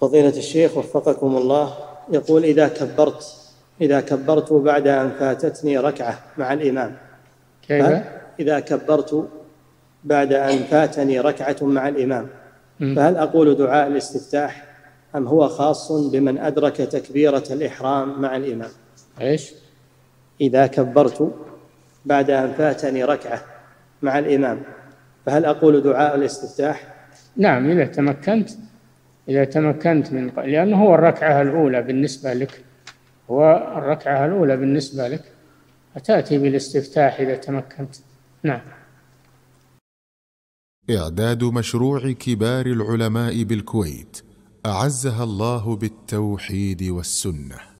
فضيلة الشيخ وفقكم الله يقول إذا كبرت إذا كبرت بعد أن فاتتني ركعة مع الإمام. كيف؟ إذا كبرت بعد أن فاتني ركعة مع الإمام. فهل أقول دعاء الاستفتاح؟ أم هو خاص بمن أدرك تكبيرة الإحرام مع الإمام؟ إيش؟ إذا كبرت بعد أن فاتني ركعة مع الإمام. فهل أقول دعاء الاستفتاح؟ نعم إذا تمكنت. إذا تمكنت من لأنه هو الركعة الأولى بالنسبة لك. هو الركعة الأولى بالنسبة لك. فتأتي بالاستفتاح إذا تمكنت. نعم. إعداد مشروع كبار العلماء بالكويت. أعزها الله بالتوحيد والسنة.